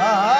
હા